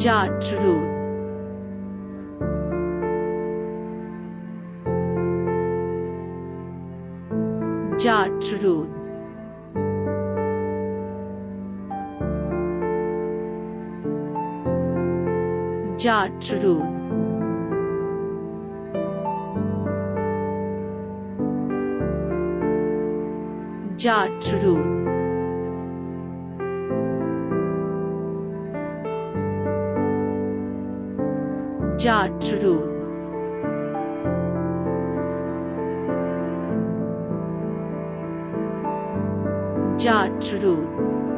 Gertrude Gertrude Gertrude Gertrude Gertrude Gertrude